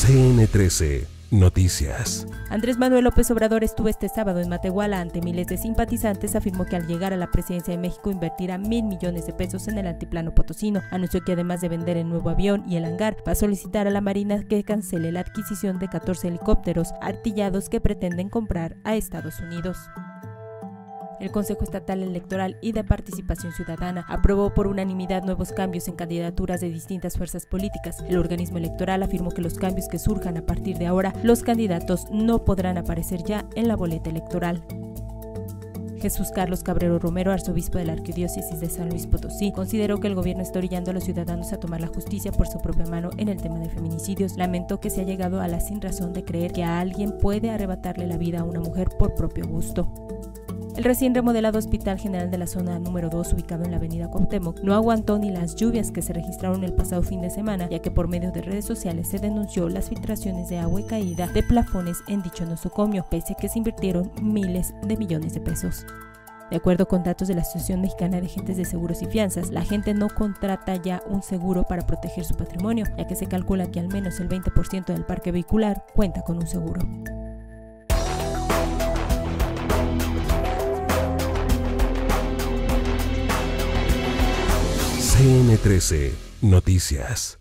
CN13 Noticias. Andrés Manuel López Obrador estuvo este sábado en Matehuala ante miles de simpatizantes. Afirmó que al llegar a la presidencia de México invertirá mil millones de pesos en el altiplano potosino. Anunció que además de vender el nuevo avión y el hangar, va a solicitar a la Marina que cancele la adquisición de 14 helicópteros artillados que pretenden comprar a Estados Unidos. El Consejo Estatal Electoral y de Participación Ciudadana aprobó por unanimidad nuevos cambios en candidaturas de distintas fuerzas políticas. El organismo electoral afirmó que los cambios que surjan a partir de ahora, los candidatos no podrán aparecer ya en la boleta electoral. Jesús Carlos Cabrero Romero, arzobispo de la Arquidiócesis de San Luis Potosí, consideró que el gobierno está orillando a los ciudadanos a tomar la justicia por su propia mano en el tema de feminicidios. Lamentó que se ha llegado a la sin razón de creer que a alguien puede arrebatarle la vida a una mujer por propio gusto. El recién remodelado Hospital General de la Zona número 2, ubicado en la avenida Cuauhtémoc, no aguantó ni las lluvias que se registraron el pasado fin de semana, ya que por medio de redes sociales se denunció las filtraciones de agua y caída de plafones en dicho nosocomio, pese a que se invirtieron miles de millones de pesos. De acuerdo con datos de la Asociación Mexicana de Agentes de Seguros y Fianzas, la gente no contrata ya un seguro para proteger su patrimonio, ya que se calcula que al menos el 20% del parque vehicular cuenta con un seguro. CN13 Noticias.